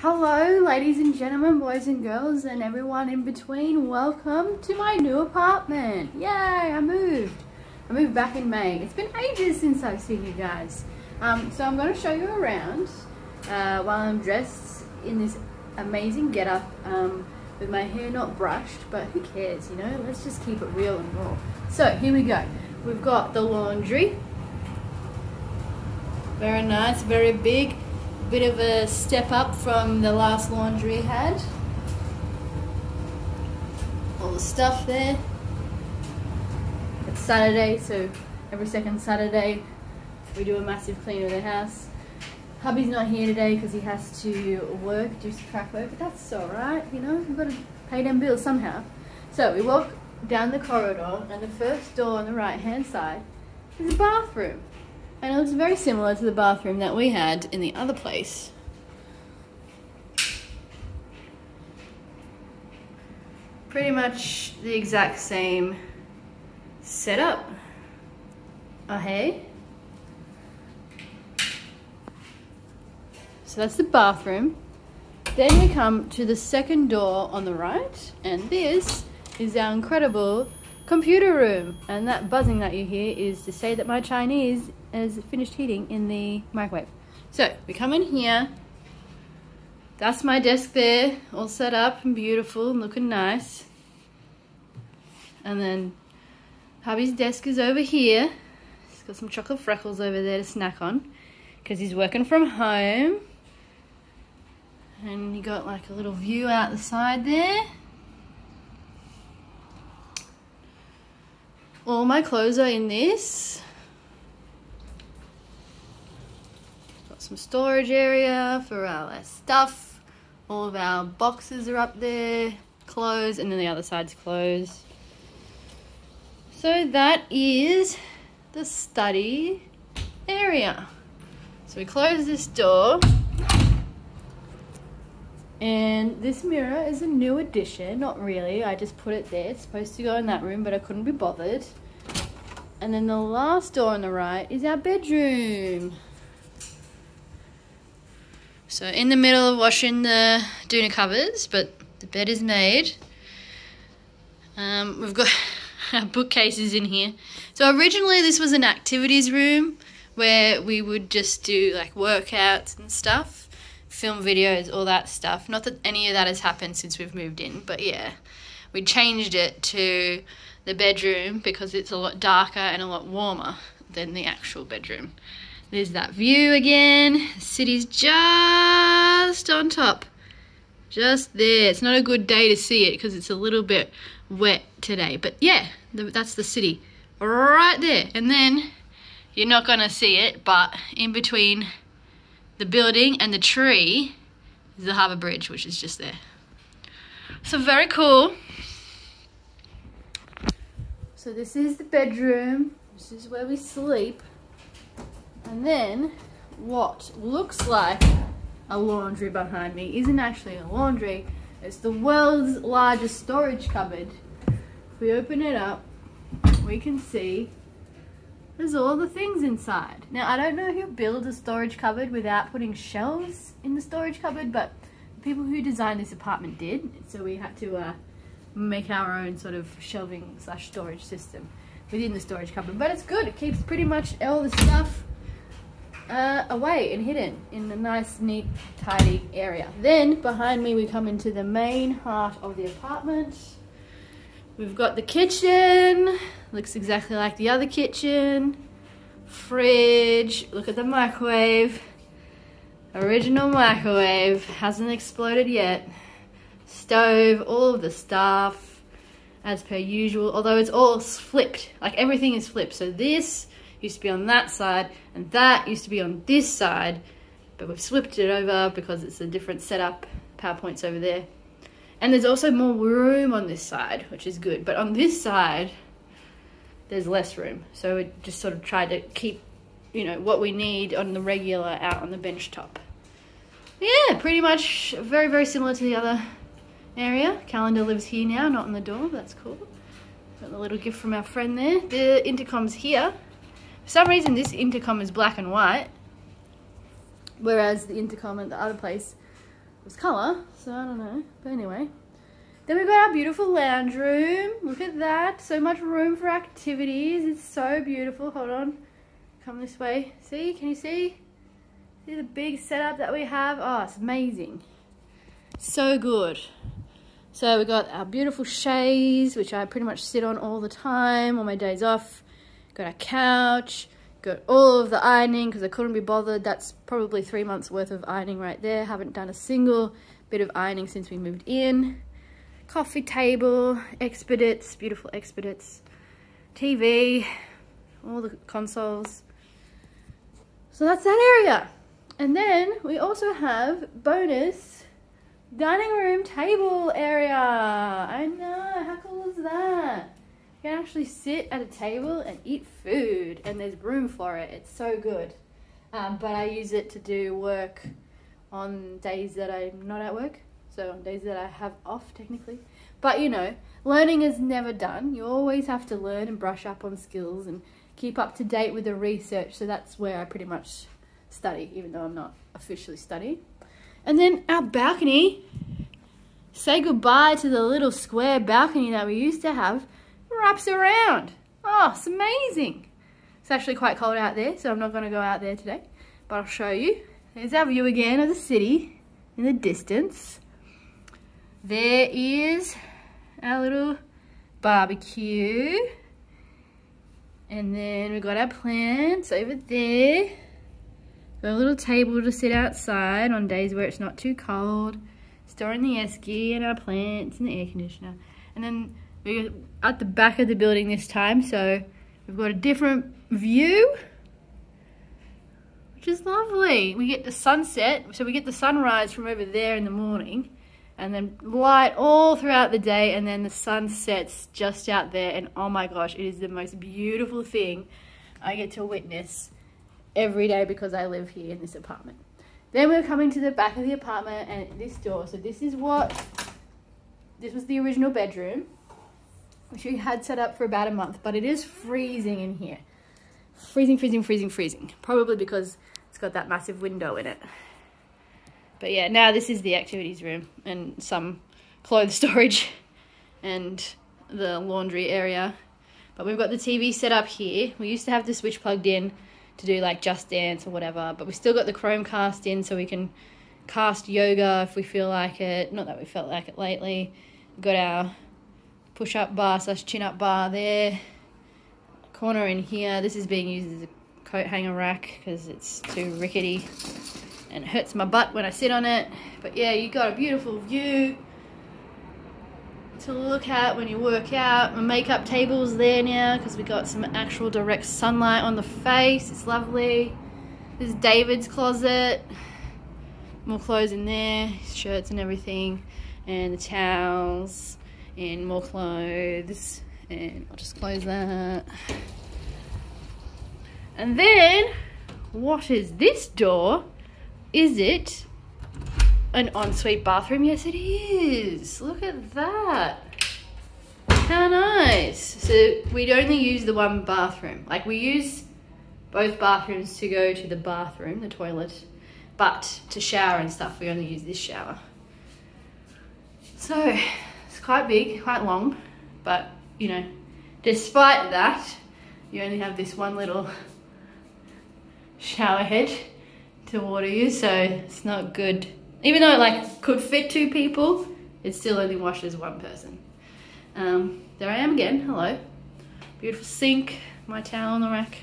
Hello, ladies and gentlemen, boys and girls, and everyone in between. Welcome to my new apartment. Yay, I moved. I moved back in May. It's been ages since I've seen you guys. Um, so I'm going to show you around uh, while I'm dressed in this amazing getup um, with my hair not brushed, but who cares, you know? Let's just keep it real and raw. So here we go. We've got the laundry. Very nice, very big. Bit of a step up from the last laundry had. All the stuff there. It's Saturday, so every second Saturday we do a massive clean of the house. Hubby's not here today because he has to work, do some track work, but that's alright, you know, we've got to pay them bills somehow. So we walk down the corridor and the first door on the right hand side is a bathroom. And it looks very similar to the bathroom that we had in the other place. Pretty much the exact same setup. Oh hey? So that's the bathroom. Then we come to the second door on the right, and this is our incredible computer room. And that buzzing that you hear is to say that my Chinese is finished heating in the microwave. So we come in here. That's my desk there, all set up and beautiful and looking nice. And then hubby's desk is over here. He's got some chocolate freckles over there to snack on because he's working from home. And you got like a little view out the side there. All my clothes are in this. Got some storage area for our stuff. All of our boxes are up there, clothes, and then the other side's closed. So that is the study area. So we close this door. And this mirror is a new addition, not really, I just put it there. It's supposed to go in that room, but I couldn't be bothered. And then the last door on the right is our bedroom. So in the middle of washing the doona covers, but the bed is made. Um, we've got our bookcases in here. So originally this was an activities room where we would just do like workouts and stuff film videos, all that stuff. Not that any of that has happened since we've moved in, but yeah, we changed it to the bedroom because it's a lot darker and a lot warmer than the actual bedroom. There's that view again. The city's just on top. Just there. It's not a good day to see it because it's a little bit wet today. But yeah, that's the city right there. And then you're not going to see it, but in between the building and the tree is the harbour bridge, which is just there. So very cool. So this is the bedroom. This is where we sleep. And then what looks like a laundry behind me isn't actually a laundry. It's the world's largest storage cupboard. If we open it up, we can see there's all the things inside. Now, I don't know who built a storage cupboard without putting shelves in the storage cupboard, but the people who designed this apartment did. So we had to uh, make our own sort of shelving slash storage system within the storage cupboard. But it's good. It keeps pretty much all the stuff uh, away and hidden in a nice, neat, tidy area. Then behind me, we come into the main heart of the apartment. We've got the kitchen, looks exactly like the other kitchen. Fridge, look at the microwave. Original microwave, hasn't exploded yet. Stove, all of the stuff, as per usual, although it's all flipped, like everything is flipped. So this used to be on that side, and that used to be on this side, but we've flipped it over because it's a different setup. PowerPoint's over there. And there's also more room on this side, which is good. But on this side, there's less room. So we just sort of tried to keep, you know, what we need on the regular out on the bench top. Yeah, pretty much very, very similar to the other area. Calendar lives here now, not on the door. That's cool. Got a little gift from our friend there. The intercom's here. For some reason, this intercom is black and white. Whereas the intercom at the other place was colour, so I don't know. But anyway. Then we've got our beautiful lounge room. Look at that. So much room for activities. It's so beautiful. Hold on. Come this way. See? Can you see? See the big setup that we have? Oh, it's amazing. So good. So we've got our beautiful chaise, which I pretty much sit on all the time on my days off. Got a couch. Got all of the ironing because I couldn't be bothered. That's probably three months worth of ironing right there. Haven't done a single bit of ironing since we moved in coffee table, Expedits, beautiful Expedits, TV, all the consoles. So that's that area. And then we also have bonus dining room table area. I know, how cool is that? You can actually sit at a table and eat food and there's room for it. It's so good. Um, but I use it to do work on days that I'm not at work so on days that I have off technically. But you know, learning is never done. You always have to learn and brush up on skills and keep up to date with the research. So that's where I pretty much study, even though I'm not officially studying. And then our balcony, say goodbye to the little square balcony that we used to have, wraps around. Oh, it's amazing. It's actually quite cold out there, so I'm not going to go out there today. But I'll show you. There's our view again of the city in the distance. There is our little barbecue. And then we've got our plants over there. Got a little table to sit outside on days where it's not too cold. Storing the esky and our plants and the air conditioner. And then we're at the back of the building this time, so we've got a different view, which is lovely. We get the sunset, so we get the sunrise from over there in the morning and then light all throughout the day and then the sun sets just out there and oh my gosh it is the most beautiful thing I get to witness every day because I live here in this apartment. Then we're coming to the back of the apartment and this door. So this is what, this was the original bedroom, which we had set up for about a month, but it is freezing in here. Freezing, freezing, freezing, freezing. Probably because it's got that massive window in it. But yeah, now this is the activities room and some clothes storage and the laundry area. But we've got the TV set up here. We used to have the switch plugged in to do like Just Dance or whatever, but we still got the Chromecast in so we can cast yoga if we feel like it. Not that we felt like it lately. We've got our push-up bar slash chin-up bar there. Corner in here. This is being used as a coat hanger rack because it's too rickety and it hurts my butt when I sit on it. But yeah, you got a beautiful view to look at when you work out. My makeup table's there now because we got some actual direct sunlight on the face. It's lovely. There's David's closet. More clothes in there, shirts and everything. And the towels and more clothes. And I'll just close that. And then, what is this door? Is it an ensuite bathroom? Yes, it is. Look at that. How nice. So we'd only use the one bathroom. Like we use both bathrooms to go to the bathroom, the toilet, but to shower and stuff, we only use this shower. So quite big, quite long, but you know, despite that, you only have this one little shower head to water you, so it's not good. Even though it like could fit two people, it still only washes one person. Um, there I am again, hello. Beautiful sink, my towel on the rack.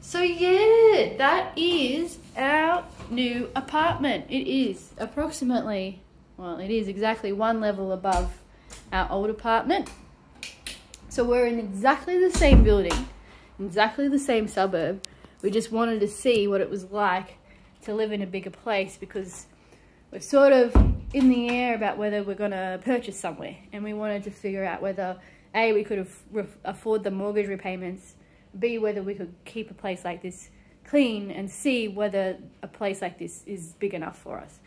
So yeah, that is our new apartment. It is approximately, well, it is exactly one level above our old apartment. So we're in exactly the same building, exactly the same suburb. We just wanted to see what it was like to live in a bigger place because we're sort of in the air about whether we're going to purchase somewhere and we wanted to figure out whether A, we could afford the mortgage repayments, B, whether we could keep a place like this clean and C, whether a place like this is big enough for us.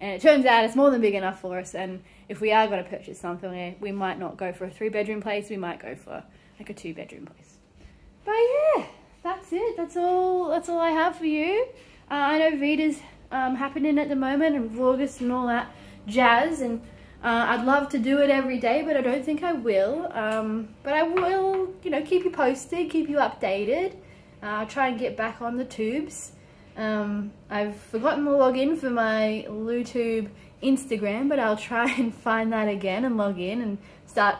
And it turns out it's more than big enough for us and if we are going to purchase something, we might not go for a three bedroom place, we might go for like a two bedroom place. But yeah, that's it. That's all, that's all I have for you. Uh, I know VEDA's um, happening at the moment and Vlogmas and all that jazz and uh, I'd love to do it every day but I don't think I will um, but I will you know keep you posted keep you updated uh, try and get back on the tubes um, I've forgotten the login for my LuTube Instagram but I'll try and find that again and log in and start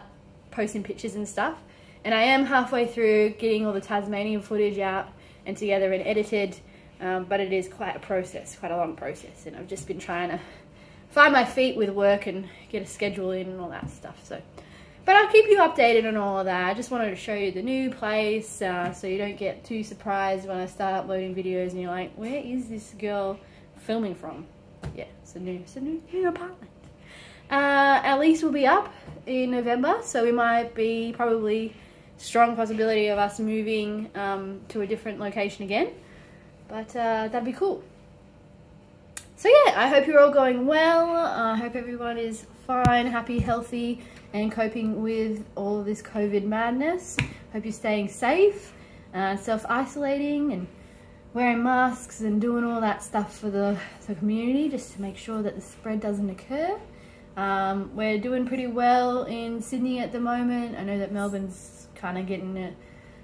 posting pictures and stuff. And I am halfway through getting all the Tasmanian footage out and together and edited um, but it is quite a process, quite a long process and I've just been trying to find my feet with work and get a schedule in and all that stuff so but I'll keep you updated on all of that. I just wanted to show you the new place uh, so you don't get too surprised when I start uploading videos and you're like, where is this girl filming from? Yeah, it's a new, it's a new, new apartment. Uh, our lease will be up in November, so we might be probably strong possibility of us moving um, to a different location again. But uh, that'd be cool. So yeah, I hope you're all going well. I hope everyone is fine, happy, healthy, and coping with all this COVID madness. Hope you're staying safe, uh, self-isolating, and wearing masks and doing all that stuff for the, the community just to make sure that the spread doesn't occur. Um, we're doing pretty well in Sydney at the moment. I know that Melbourne's kind of getting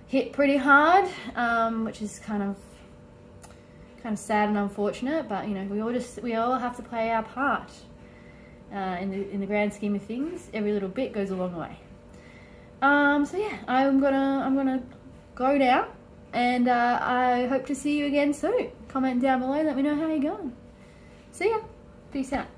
hit pretty hard, um, which is kind of kind of sad and unfortunate, but you know, we all just we all have to play our part uh, in the in the grand scheme of things. Every little bit goes a long way. Um, so yeah, I'm gonna I'm gonna go now, and uh, I hope to see you again soon. Comment down below, let me know how you're going. See ya. Peace out.